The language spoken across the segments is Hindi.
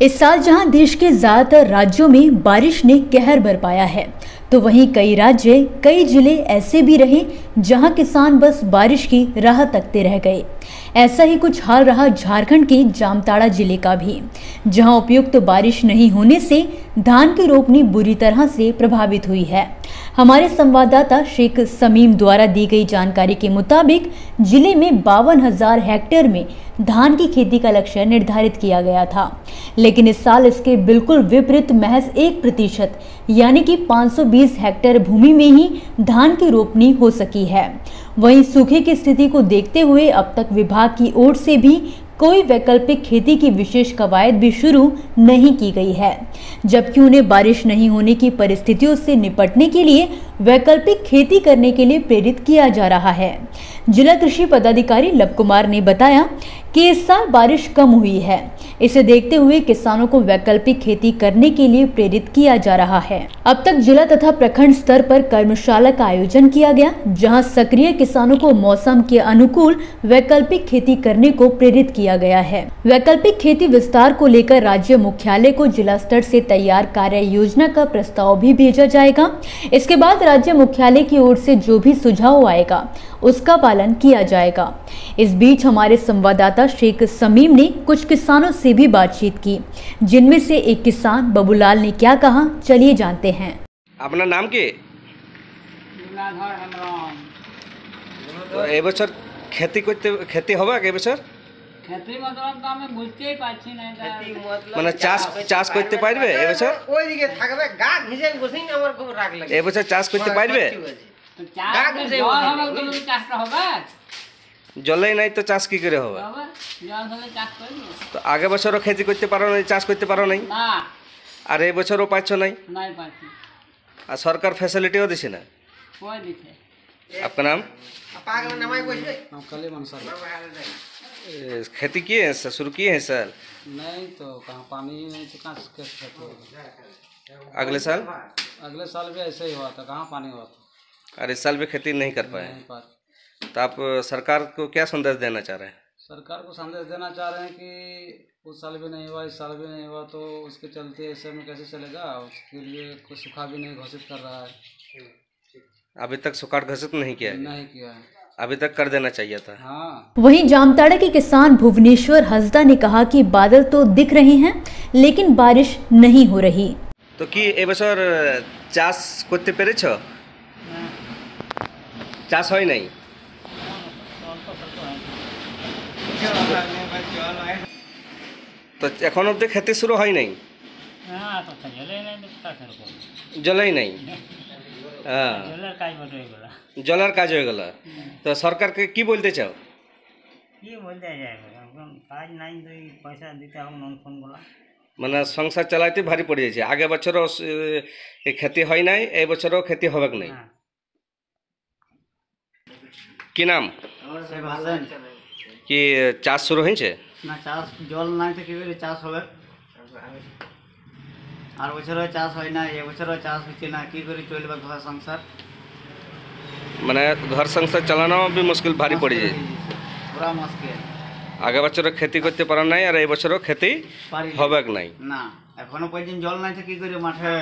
इस साल जहाँ देश के ज़्यादातर राज्यों में बारिश ने कहर बरपाया है तो वहीं कई राज्य, कई ज़िले ऐसे भी रहे जहाँ किसान बस बारिश की राह तकते रह गए। ऐसा ही कुछ हाल रहा झारखंड के जामताड़ा ज़िले का भी। जहाँ उपयुक्त तो बारिश नहीं होने से धान की रोपनी बुरी तरह से प्रभावित हुई है। हमारे संवाददाता शेख समीम द्वारा दी गई जानकारी के मुताबिक ज़िले में बावन हज़ार हेक्टेयर में धान की खेती का लक्ष्य निर्धारित किया गया था। लेकिन इस साल इसके बिल्कुल विपरीत महज एक प्रतिशत, यानी कि 520 हेक्टेयर भूमि में ही धान की रोपनी हो सकी है। वहीं सूखे की स्थिति को देखते हुए अब तक विभाग की ओर से भी कोई वैकल्पिक खेती की विशेष कवायद भी शुरू नहीं की गई है। जबकि उन्हें बारिश नहीं होने की परिस्थितियों से निपटने के लिए वैकल्पिक खेती करने के लिए प्रेरित किया जा रहा है। जिला कृषि पदाधिकारी लव कुमार ने बताया कि इस साल बारिश कम हुई है। इसे देखते हुए किसानों को वैकल्पिक खेती करने के लिए प्रेरित किया जा रहा है। अब तक जिला तथा प्रखंड स्तर पर कर्मशाला का आयोजन किया गया, जहाँ सक्रिय किसानों को मौसम के अनुकूल वैकल्पिक खेती करने को प्रेरित किया गया है। वैकल्पिक खेती विस्तार को लेकर राज्य मुख्यालय को जिला स्तर से तैयार कार्य योजना का प्रस्ताव भी भेजा जाएगा। इसके बाद राज्य मुख्यालय की ओर से जो भी सुझाव आएगा उसका पालन किया जाएगा। इस बीच हमारे संवाददाता शेख समीम ने कुछ किसानों से भी बातचीत की जिनमें से एक किसान बबूलाल ने क्या कहा चलिए जानते हैं। अपना नाम के? तो खेती खेती होगा ক্ষেত্রী মতলব তো আমি বুঝতেই পারছি না এটা। মানে চাষ চাষ করতে পারবে। এবছর ওইদিকে থাকবে গা ঘিসে বসেই আমার খুব রাগ লাগে। এবছর চাষ করতে পারবে? তো চাষ হবে তো চাষটা হবে? জলেই নাই তো চাষ কি করে হবে? তো আগে বছরও খেতি করতে পারো নাই চাষ করতে পারো নাই? আর এই বছরও পাচ্ছ নাই? নাই আর সরকার ফ্যাসিলিটিও দিছে না? আপনার নাম? हाँ, खेती किए हैं सर शुरू किए हैं। सर नहीं तो कहाँ पानी ही नहीं तो कहाँ खेती अगले साल? अगले साल भी ऐसे ही हुआ था कहाँ पानी हुआ था? अरे इस साल भी खेती नहीं कर पाए। तो आप सरकार को क्या संदेश देना चाह रहे हैं? सरकार को संदेश देना चाह रहे हैं कि उस साल भी नहीं हुआ इस साल भी नहीं हुआ तो उसके चलते ऐसे में कैसे चलेगा? उसके लिए कोई सूखा भी नहीं घोषित कर रहा है। अभी तक सुखाट घोषित नहीं किया है? नहीं किया है। अभी तक कर देना चाहिए था हाँ वहीं जामताड़ा के किसान भुवनेश्वर हंसदा ने कहा कि बादल तो दिख रहे हैं लेकिन बारिश नहीं हो रही তো কি এবছর চাষ করতে পেরেছ চাষ হয় নাই তো এখন অব্দি খেতে শুরু হয় নাই না কথা জলে নাই তো চাষ করবো জলেই নাই হ্যাঁ জলের কাজ জলের কাজ হয়ে গেল। তো সরকারকে কি বলতে চাও? কি বলতে কাজ নাই পয়সা দিতে হবে নন ফোনগুলা মানে সংসার চালাইতে ভারী পড়ে যাচ্ছে আগে বছরও ক্ষতি হয় নাই এই বছরও খেতি হবে নাই। হ্যাঁ। কি নাম? কি চাষ শুরু হয়েছে? না চাষ জল নাই তো কী চাষ হবে? আর বছরও চাষ হয় না এবছরও চাষ হচ্ছে না কী করে চলবে ঘর সংসার? মানে ঘর সংসার চালানো বি মুশকিল ভারী পড়ে যায়। পুরা মুশকিল। আগে বছরও খেতি করতে পারা নাই আর এই বছরও খেতি। হবে নাই। না এখনও পর্যন্ত জল নাই তো কী করে মাঠে?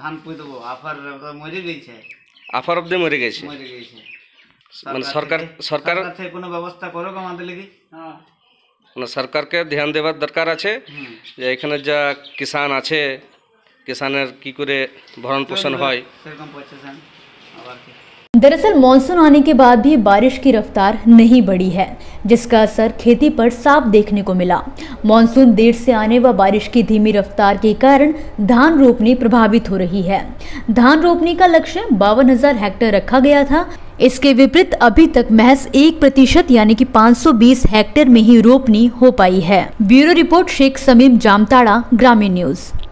ধান পুঁই দেবো আফার তো মরে গেছে। আফার অব্দি মরে গেছে। মরে গেছে। মানে সরকার সরকার কোনো ব্যবস্থা করো আমাদের লেগে। হ্যাঁ। মানে সরকারকে ধ্যান দেওয়ার দরকার আছে হুম। যে এখানে যা কিষান আছে কিষানের কি করে ভরণ পোষণ হয় সেরকম পজিশন আবার কি दरअसल मानसून आने के बाद भी बारिश की रफ्तार नहीं बढ़ी है जिसका असर खेती पर साफ देखने को मिला मानसून देर से आने व बारिश की धीमी रफ्तार के कारण धान रोपनी प्रभावित हो रही है धान रोपनी का लक्ष्य बावन हजार हेक्टेयर रखा गया था इसके विपरीत अभी तक महज एक प्रतिशत यानी कि 520 हेक्टेयर में ही रोपनी हो पाई है। ब्यूरो रिपोर्ट, शेख समीम जामताड़ा, ग्रामीण न्यूज़।